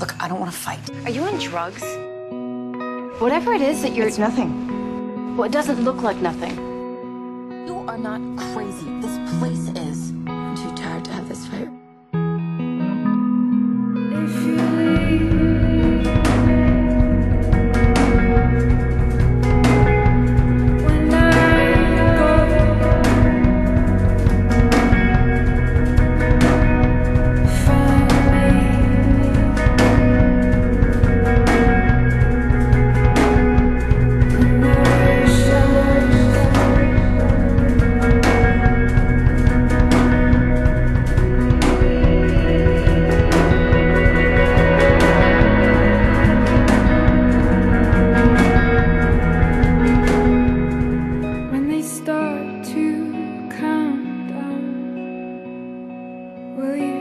Look, I don't want to fight. Are you on drugs? Whatever it is that you're. It's nothing. Well, it doesn't look like nothing. You are not crazy. This place is. Will you